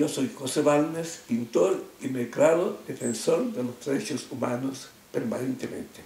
Yo soy José Balmes, pintor, y me defensor de los derechos humanos permanentemente.